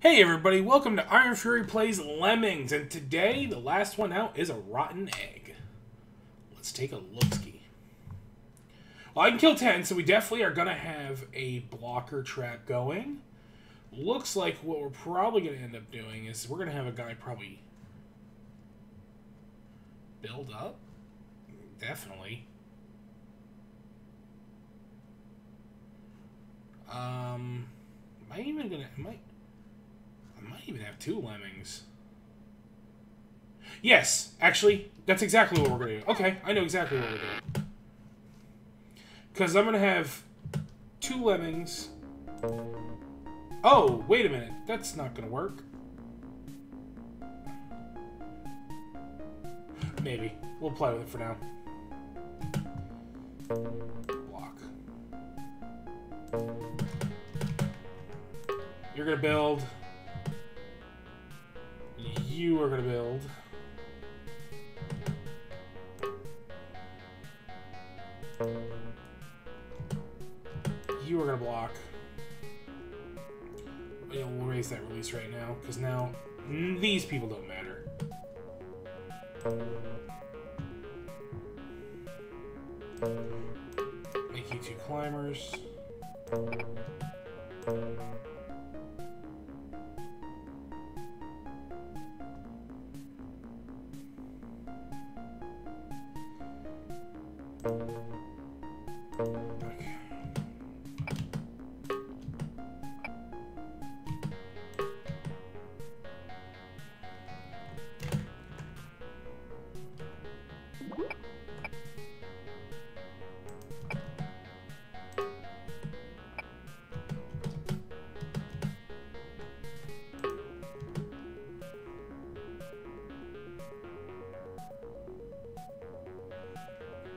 Hey everybody, welcome to Iron Fury Plays Lemmings, and today the last one out is a rotten egg. Let's take a look-ski. Well, I can kill 10, so we definitely are going to have a blocker trap going. Looks like what we're probably going to end up doing is we're going to have a guy probably build up. Definitely. Um, am I even? Am I? I might even have two lemmings. Yes, actually, that's exactly what we're gonna do. Okay, I know exactly what we're doing. Because I'm gonna have two lemmings. Oh, wait a minute. That's not gonna work. Maybe. We'll play with it for now. Block. You're gonna build. You are gonna build. You are gonna block. Yeah, we'll raise that release right now, because now these people don't matter. Make you two climbers.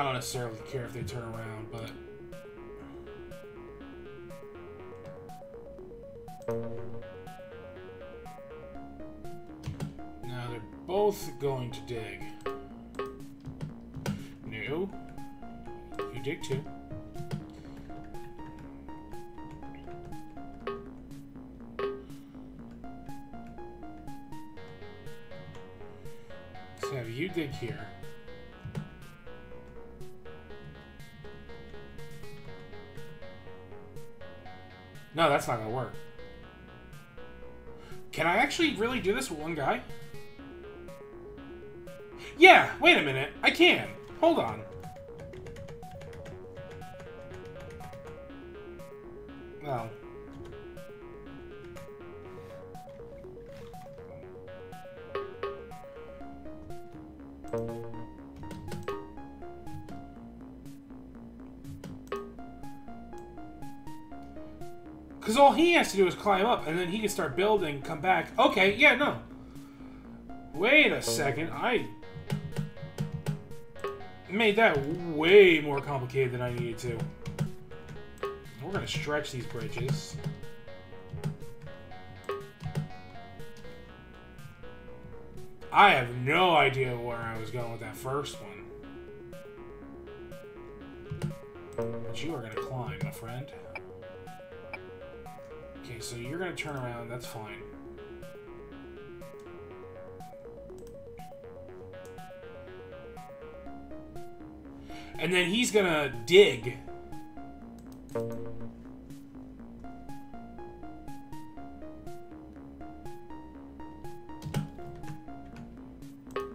I don't necessarily care if they turn around, but No, that's not gonna work. Can I actually really do this with one guy? Yeah, wait a minute. I can. Hold on. Climb up, and then he can start building, come back. Okay, yeah, no. Wait a second. I made that way more complicated than I needed to. We're to stretch these bridges. I have no idea where I was going with that first one. But you are to climb, my friend. Okay, so you're gonna turn around, that's fine. And then he's gonna dig.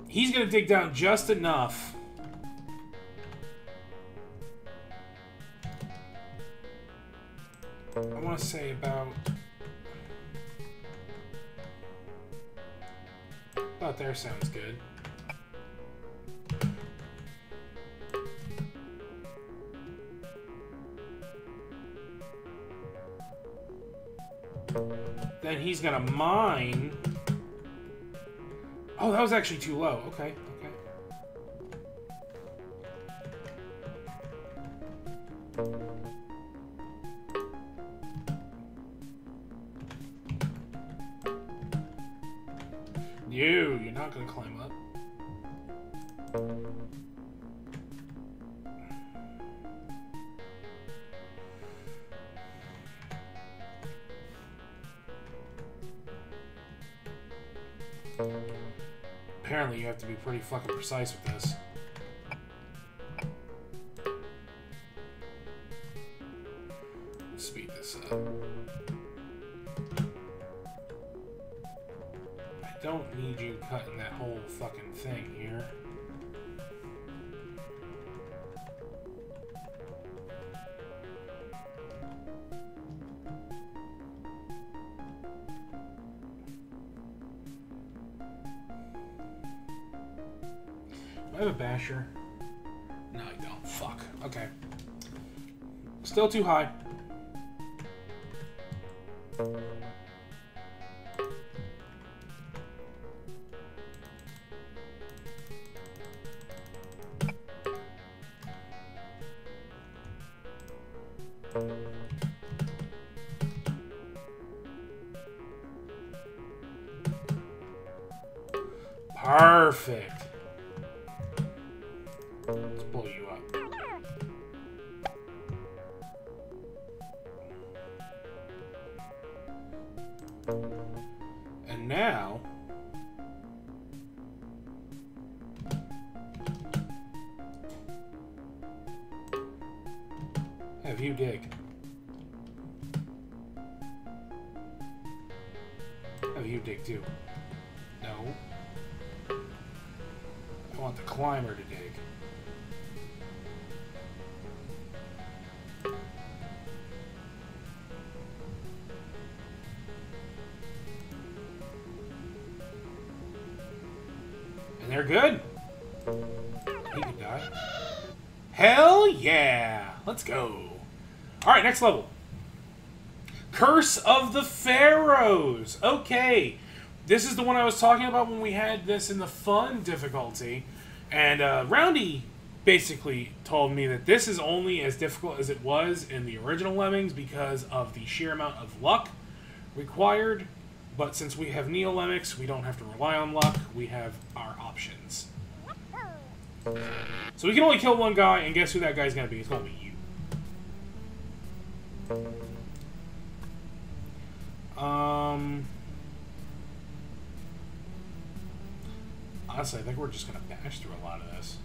He's gonna dig down just enough. I want to say about about there sounds good. Then he's gonna mine. Oh, that was actually too low. Okay, precise with this. I have a basher? No, I don't. Fuck. Okay. Still too high. And now... Have you dig. Have you dig too. No. I want the climber to dig. Good. He can die. Hell yeah! Let's go. Alright, next level. Curse of the Pharaohs. Okay. This is the one I was talking about when we had this in the fun difficulty. And uh, Roundy basically told me that this is only as difficult as it was in the original Lemmings because of the sheer amount of luck required. But since we have Neo we don't have to rely on luck. We have our options. So we can only kill one guy, and guess who that guy's going to be? It's going to be you. Um... Honestly, I think we're just going to bash through a lot of this.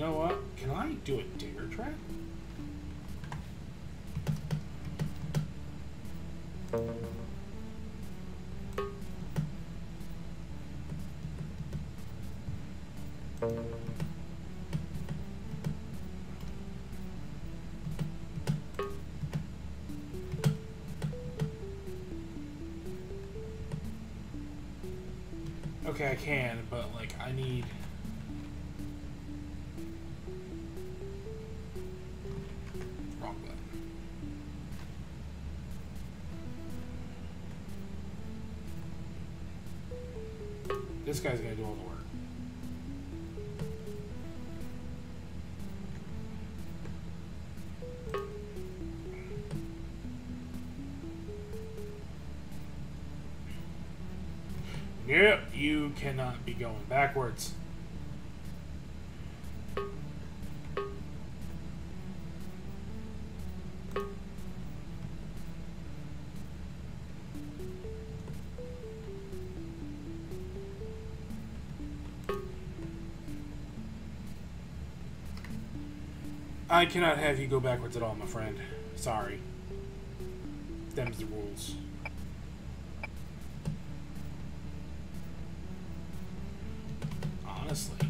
You know what? Can I do a digger trap? Okay, I can, but like I need. This guy's gonna do all the work. Yep, you cannot be going backwards. I cannot have you go backwards at all, my friend. Sorry. Them's the rules. Honestly.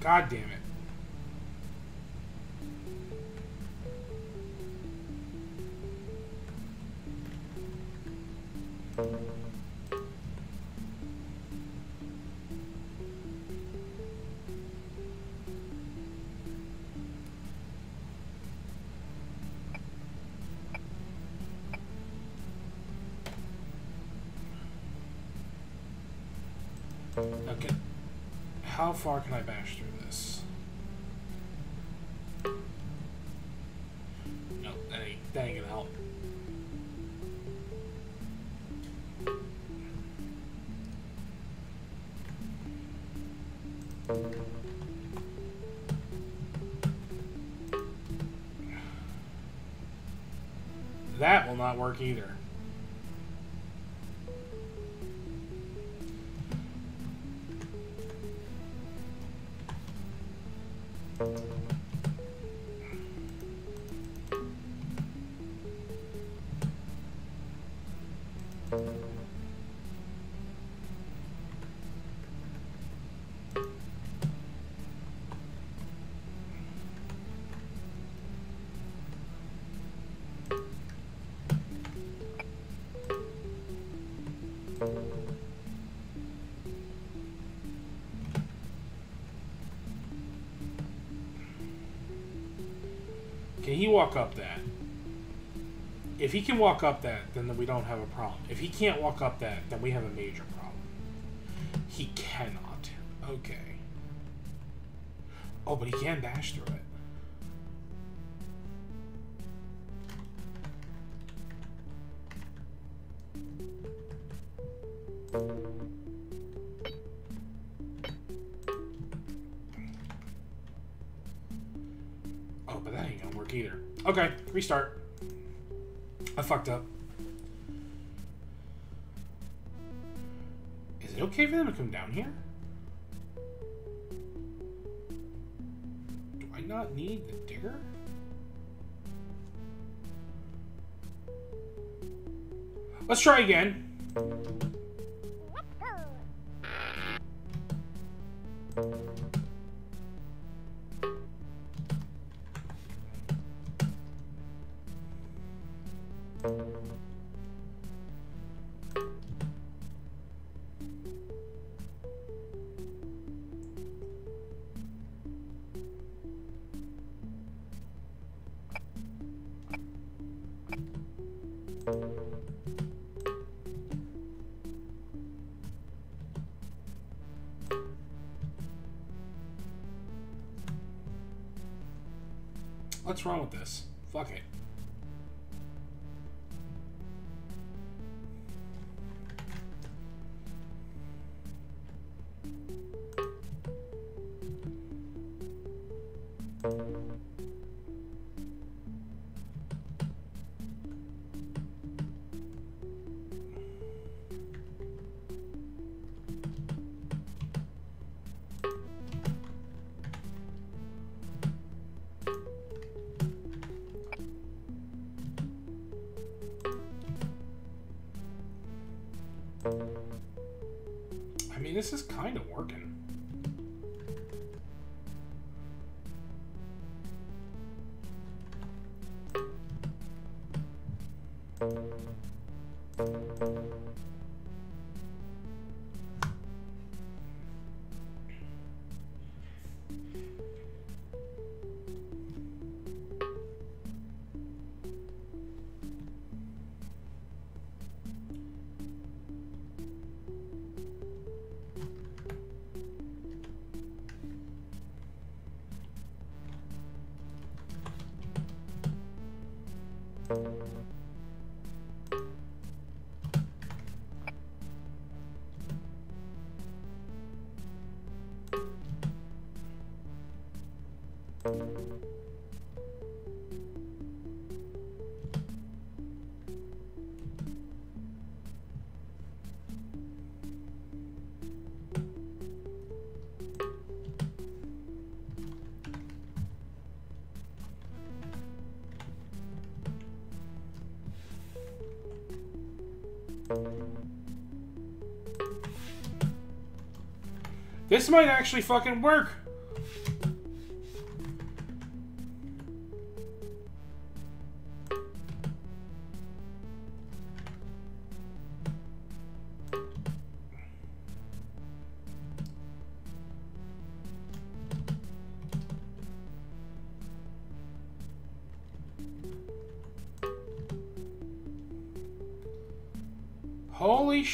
God damn it. How far can I bash through this? No, that ain't, that ain't gonna help. That will not work either. Can he walk up that? If he can walk up that, then we don't have a problem. If he can't walk up that, then we have a major problem. He cannot. Okay. Oh, but he can dash through it. Restart. I fucked up. Is it okay for them to come down here? Do I not need the digger? Let's try again. What's wrong with this? Fuck it. This is kind of working. This might actually fucking work.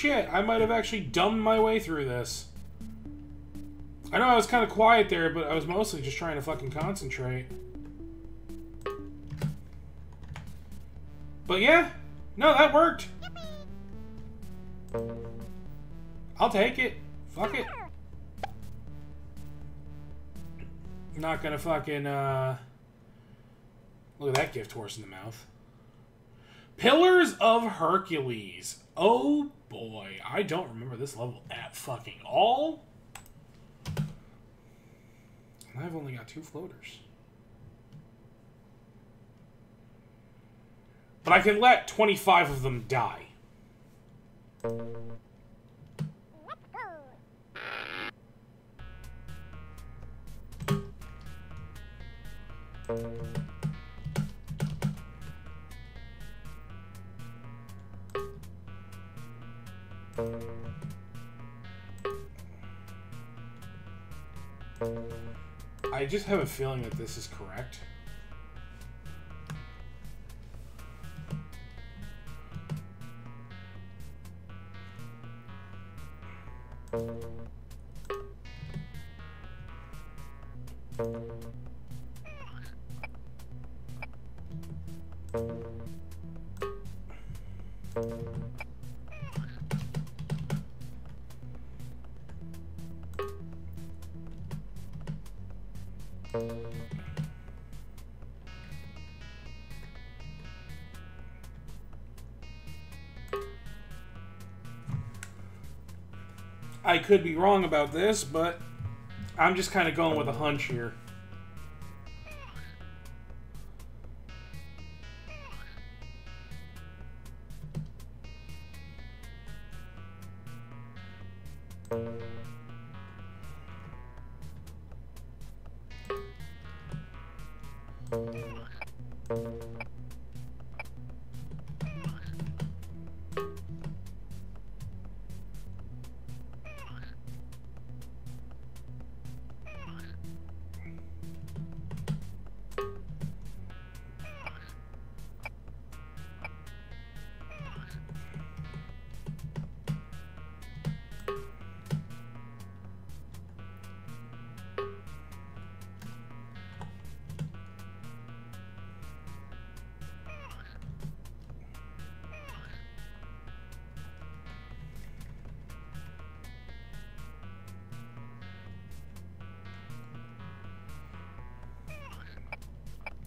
Shit, I might have actually dumbed my way through this. I know I was kind of quiet there, but I was mostly just trying to fucking concentrate. But yeah, no, that worked. I'll take it. Fuck it. not gonna fucking, uh... Look at that gift horse in the mouth. Pillars of Hercules. Oh boy, I don't remember this level at fucking all. And I've only got two floaters. But I can let 25 of them die. I just have a feeling that this is correct. I could be wrong about this, but I'm just kind of going with a hunch here.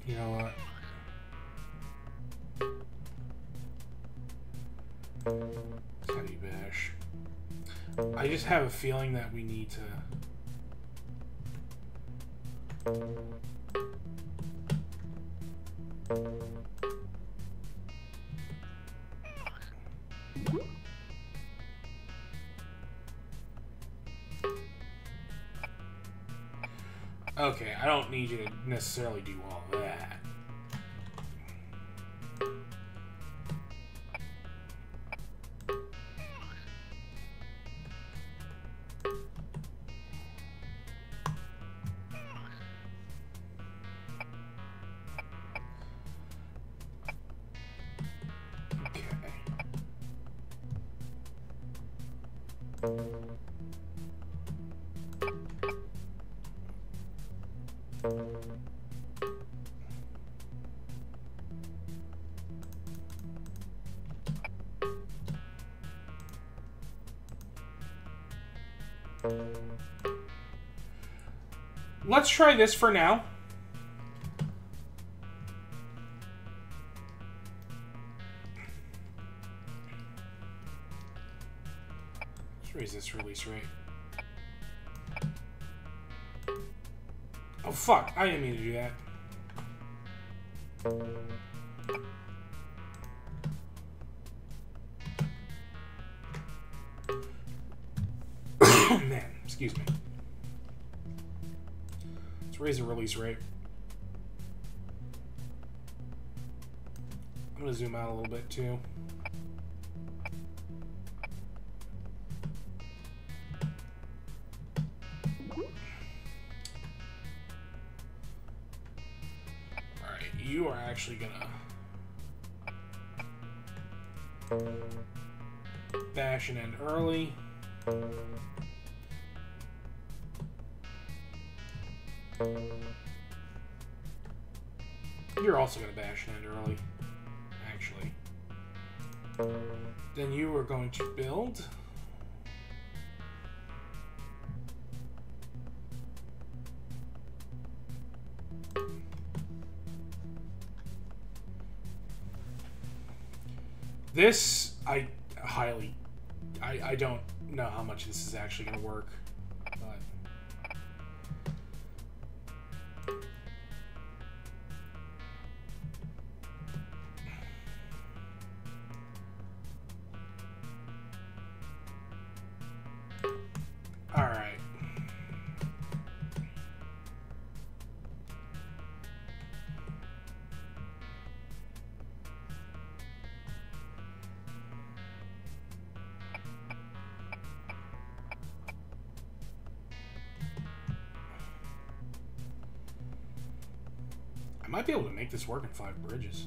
You know what? Teddy Bash. I just have a feeling that we need to... Okay, I don't need you to necessarily do all Let's try this for now. Let's raise this release rate. Oh fuck, I didn't mean to do that. Rate. I'm gonna zoom out a little bit too. Alright, you are actually gonna bash and end early. You're also going to bash and end early, actually. Then you are going to build. This, I highly, I, I don't know how much this is actually going to work. Might be able to make this work in five bridges.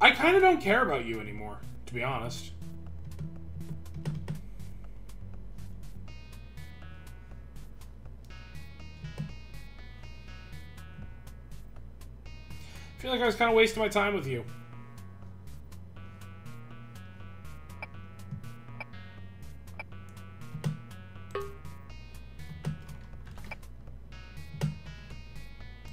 I kind of don't care about you anymore, to be honest. I feel like I was kind of wasting my time with you.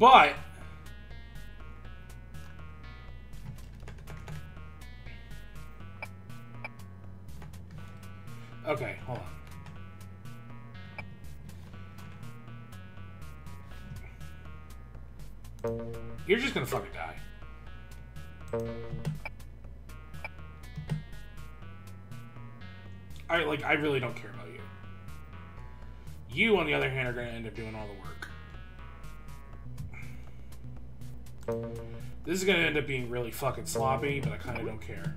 But Okay, hold on. You're just gonna fucking die. I like I really don't care about you. You, on the other hand, are gonna end up doing all the work. This is gonna end up being really fucking sloppy, but I kinda don't care.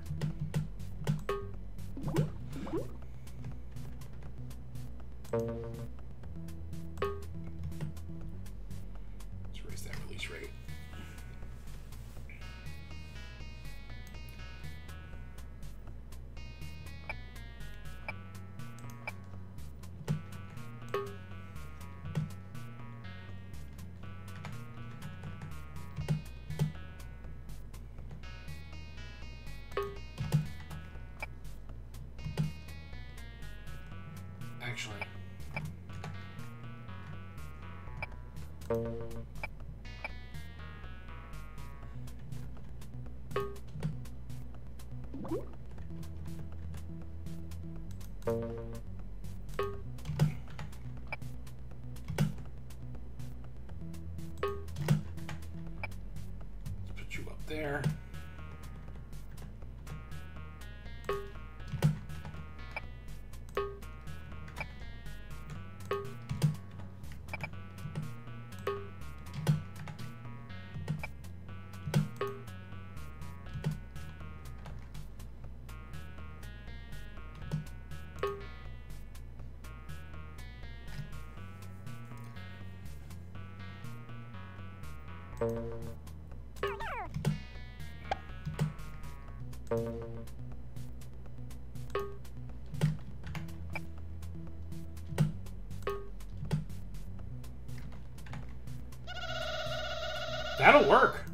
That'll work.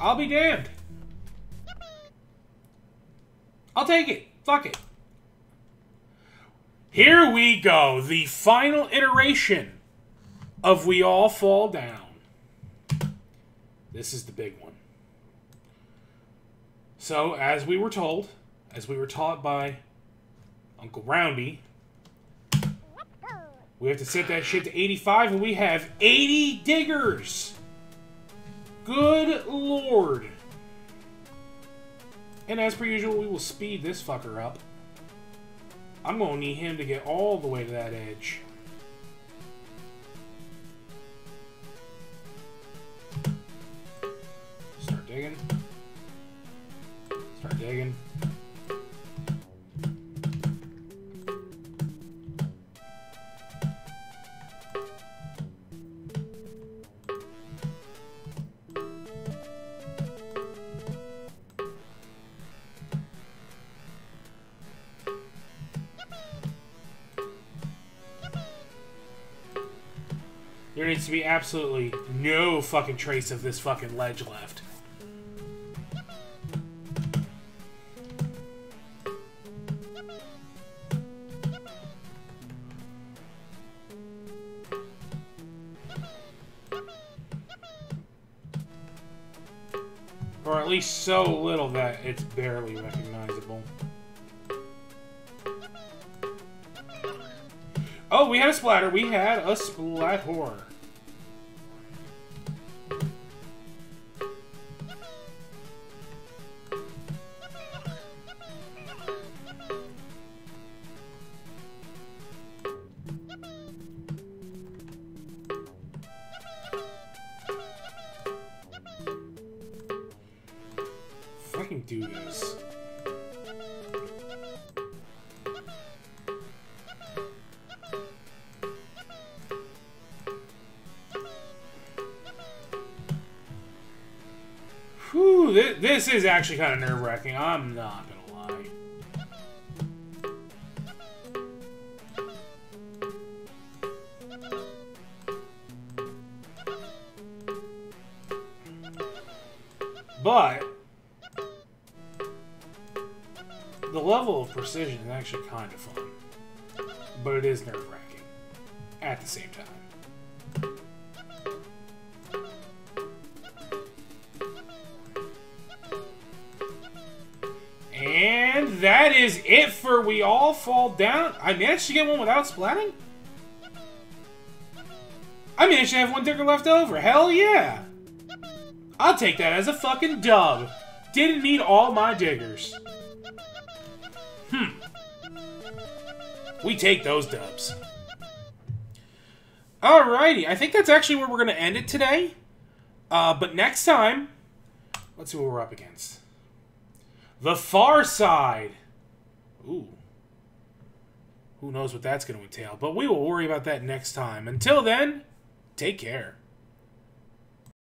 I'll be damned. I'll take it. Fuck it. Here we go. The final iteration of We All Fall Down. This is the big one. So, as we were told, as we were taught by Uncle Roundy, we have to set that shit to 85, and we have 80 diggers. Good lord. And as per usual, we will speed this fucker up. I'm to need him to get all the way to that edge. Digging. Start digging. There needs to be absolutely no fucking trace of this fucking ledge left. So little that it's barely recognizable. Oh, we had a splatter. We had a splat Fucking this, is actually kind of nerve-wracking. I'm not gonna lie. But the level of precision is actually kind of fun. But it is nerve-wracking at the same time. And that is it for We All Fall Down. I managed to get one without splatting? I managed to have one digger left over. Hell yeah! I'll take that as a fucking dub. Didn't need all my diggers. Hmm. We take those dubs. Alrighty, I think that's actually where we're going to end it today. Uh, but next time, let's see what we're up against. The Far Side. Ooh. Who knows what that's going to entail. But we will worry about that next time. Until then, take care.